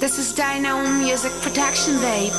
This is Dino Music Production, babe.